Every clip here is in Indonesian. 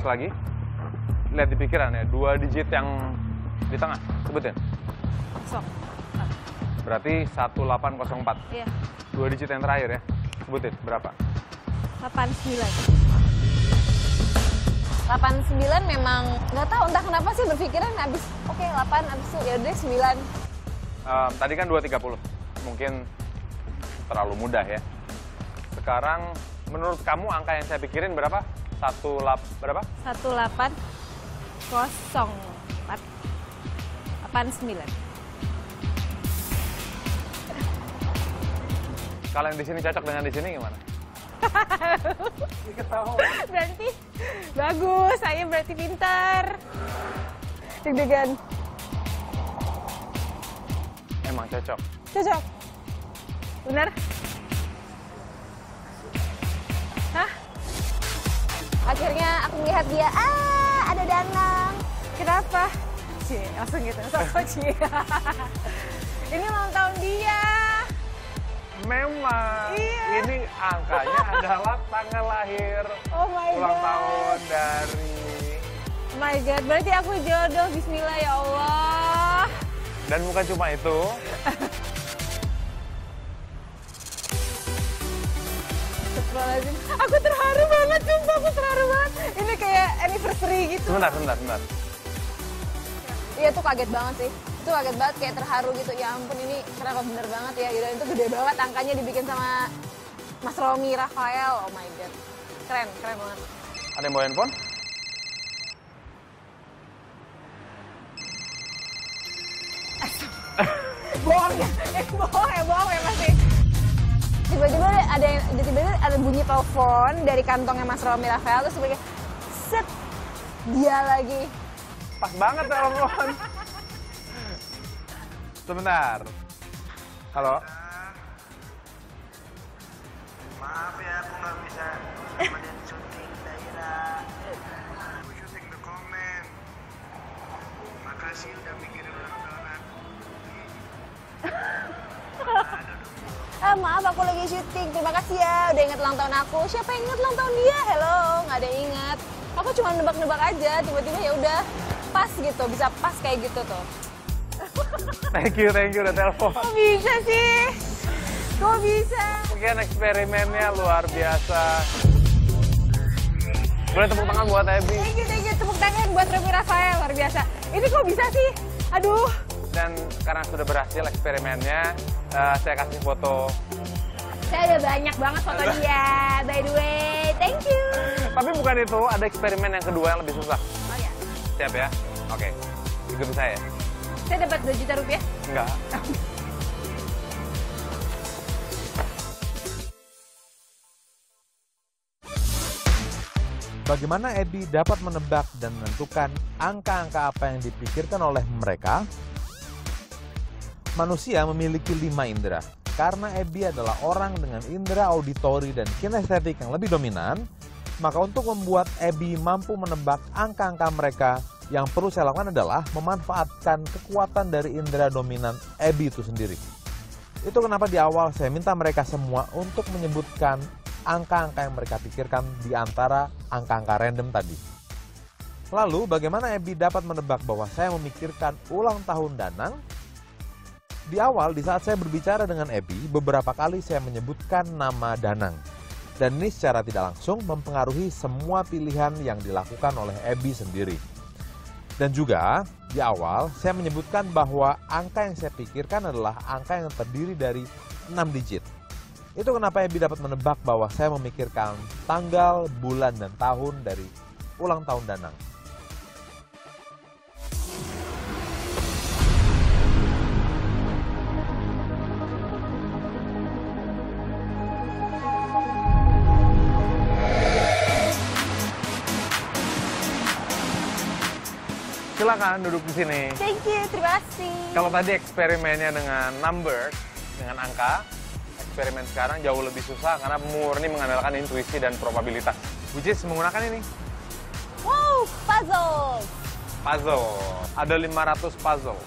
fokus lagi. Lihat di pikiran ya, dua digit yang di tengah, sebutin. Sok. Berarti 1804. Iya. Dua digit yang terakhir ya. Sebutin, berapa? 89. 89 memang nggak tahu entah kenapa sih berpikiran habis oke 8 habis itu ya udah 9. Ehm, tadi kan 230. Mungkin terlalu mudah ya. Sekarang menurut kamu angka yang saya pikirin berapa? Satu lap berapa? 18 04 89. Kalau yang di sini cocok dengan di sini gimana? Berarti bagus, saya berarti pintar. Deg-degan. Emang cocok. Cocok. Benar? Melihat dia, ah ada danang. Kenapa? Cie, langsung gitu, sosok cie. Ini ulang tahun dia. Memang Iya. ini angkanya adalah tanggal lahir Oh my ulang god. tahun dari Oh my god, berarti aku jodoh. Bismillah ya Allah. dan bukan cuma itu. Astagfirullahaladzim. Aku terharu banget, sumpah aku terharu banget. Ini kayak anniversary gitu. Sebentar, sebentar, sebentar. Iya tuh kaget banget sih. Itu kaget banget kayak terharu gitu. Ya ampun ini kenapa bener banget ya. Gitu. Itu gede banget angkanya dibikin sama Mas Romi Rafael. Oh my god. Keren, keren banget. Ada yang bawa handphone? bohong ya? Eh, bohong ya, bohong ya pasti. Tiba-tiba ada yang tiba-tiba ada bunyi telepon dari kantongnya Mas Romi Rafael terus sebagai set dia lagi. Pas banget telepon. Sebentar. Halo? Maaf ya, aku nggak bisa nemenin syuting daerah. Aku syuting the comment. Makasih udah maaf aku lagi syuting, terima kasih ya udah inget ulang tahun aku. Siapa yang inget ulang tahun dia? Hello, nggak ada yang ingat. Aku cuma nebak-nebak aja, tiba-tiba ya udah pas gitu, bisa pas kayak gitu tuh. Thank you, thank you udah telepon. Kok bisa sih? Kok bisa? Mungkin eksperimennya luar biasa. Boleh tepuk tangan buat Ebi. Thank you, thank you. Tepuk tangan buat Romi Rafael, luar biasa. Ini kok bisa sih? Aduh. Dan karena sudah berhasil eksperimennya, eh, saya kasih foto. Saya ada banyak banget foto dia. By the way, thank you. Tapi bukan itu, ada eksperimen yang kedua yang lebih susah. Oh ya, Siap ya? Oke, ikuti saya. saya dapat 2 juta rupiah. Enggak. Bagaimana Ebi dapat menebak dan menentukan angka-angka apa yang dipikirkan oleh mereka? Manusia memiliki lima indera. Karena Ebi adalah orang dengan indera auditori dan kinestetik yang lebih dominan, maka untuk membuat Ebi mampu menebak angka-angka mereka, yang perlu saya lakukan adalah memanfaatkan kekuatan dari indera dominan Ebi itu sendiri. Itu kenapa di awal saya minta mereka semua untuk menyebutkan angka-angka yang mereka pikirkan di antara angka-angka random tadi. Lalu, bagaimana Ebi dapat menebak bahwa saya memikirkan ulang tahun Danang? Di awal, di saat saya berbicara dengan Ebi, beberapa kali saya menyebutkan nama Danang. Dan ini secara tidak langsung mempengaruhi semua pilihan yang dilakukan oleh Ebi sendiri. Dan juga, di awal, saya menyebutkan bahwa angka yang saya pikirkan adalah angka yang terdiri dari 6 digit. Itu kenapa Ebi dapat menebak bahwa saya memikirkan tanggal, bulan, dan tahun dari ulang tahun Danang. Silakan duduk di sini. Thank you, terima kasih. Kalau tadi eksperimennya dengan number, dengan angka, eksperimen sekarang jauh lebih susah karena murni mengandalkan intuisi dan probabilitas. Which is menggunakan ini, Wow, puzzle. puzzle. Ada 500 puzzle.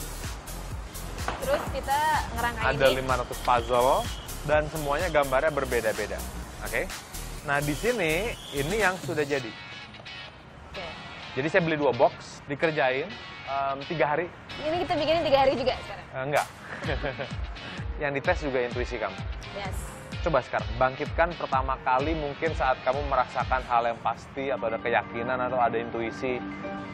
Terus kita ngerangkai Ada ini. 500 puzzle dan semuanya gambarnya berbeda-beda. Oke. Nah, di sini ini yang sudah jadi. Jadi saya beli dua box, dikerjain em, tiga hari. Ini kita bikinnya tiga hari juga sekarang. Eh, enggak. Yang dites juga intuisi kamu. Yes. Coba sekarang, bangkitkan pertama kali mungkin saat kamu merasakan hal yang pasti atau ada keyakinan atau ada intuisi.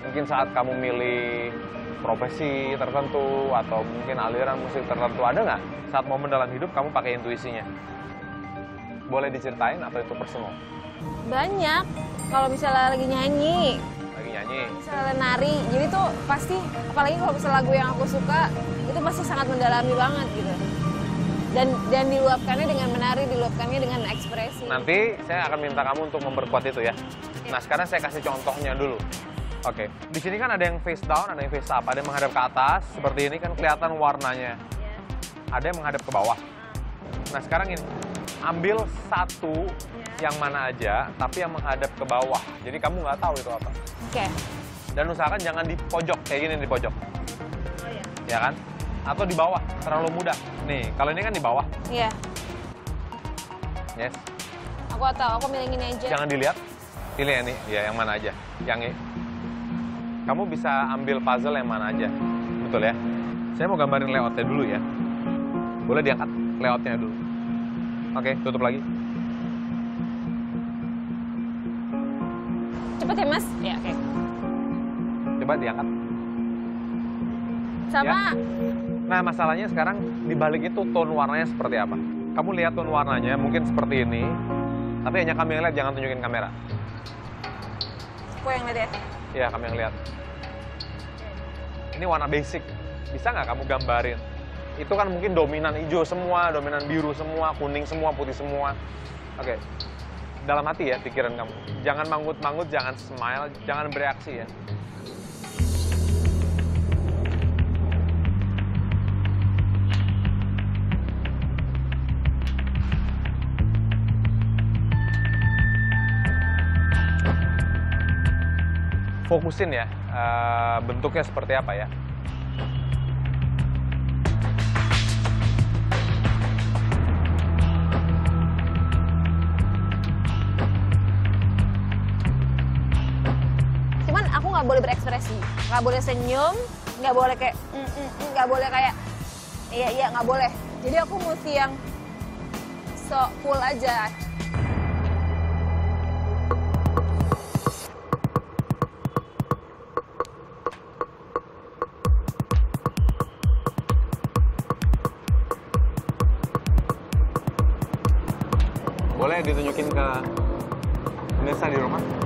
Mungkin saat kamu milih profesi tertentu atau mungkin aliran musik tertentu. Ada nggak saat momen dalam hidup kamu pakai intuisinya? Boleh diceritain atau itu personal? Banyak. Kalau misalnya lagi nyanyi, nyanyi. misalnya nari, jadi tuh pasti, apalagi kalau misalnya lagu yang aku suka, itu pasti sangat mendalami banget gitu. Dan dan diluapkannya dengan menari, diluapkannya dengan ekspresi. Nanti saya akan minta kamu untuk memperkuat itu ya. Nah sekarang saya kasih contohnya dulu. Oke, di sini kan ada yang face down, ada yang face up, ada yang menghadap ke atas. Seperti ini kan kelihatan warnanya. Ya. Ada yang menghadap ke bawah. Nah sekarang ini, ambil satu yang mana aja, tapi yang menghadap ke bawah. Jadi kamu nggak tahu itu apa. Oke. Dan usahakan jangan di pojok, kayak gini di pojok. Oh iya. Ya kan? Atau di bawah, terlalu mudah. Nih, kalau ini kan di bawah. Iya. Yes. Aku tahu, aku milih ini aja. Jangan dilihat. Pilih yang ini, ya yang mana aja. Yang ini. Kamu bisa ambil puzzle yang mana aja. Betul ya? Saya mau gambarin layoutnya dulu ya. Boleh diangkat layoutnya dulu. Oke, tutup lagi. Cepet ya mas? Ya oke. Coba diangkat. Sama Nah, masalahnya sekarang di balik itu tone warnanya seperti apa? Kamu lihat tone warnanya mungkin seperti ini, tapi hanya kami yang lihat, jangan tunjukin kamera. aku yang lihat ya. Ya, kami yang lihat. Ini warna basic. Bisa nggak kamu gambarin? Itu kan mungkin dominan hijau semua, dominan biru semua, kuning semua, putih semua. Oke. Dalam hati ya pikiran kamu. Jangan manggut-manggut, jangan smile, jangan bereaksi ya. Fokusin ya, eh, bentuknya seperti apa ya. Nggak boleh berekspresi, nggak boleh senyum, nggak boleh kayak, "Mm, mm, mm," nggak boleh kayak, iya iya nggak boleh. Jadi aku mesti yang so full aja. Boleh ditunjukin ke pemirsa di rumah?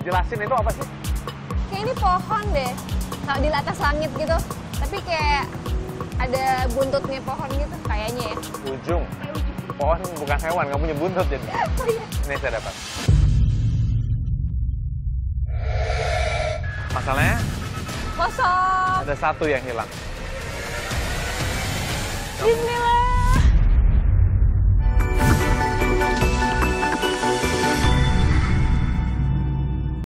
Jelasin itu apa sih? Kayak ini pohon deh, kalau di atas langit gitu. Tapi kayak ada buntutnya pohon gitu, kayaknya ya. Ujung. Pohon bukan hewan, kamu punya buntut jadi. Oh iya. Ini saya dapat. Masalahnya Kosong. ada satu yang hilang. Bismillah.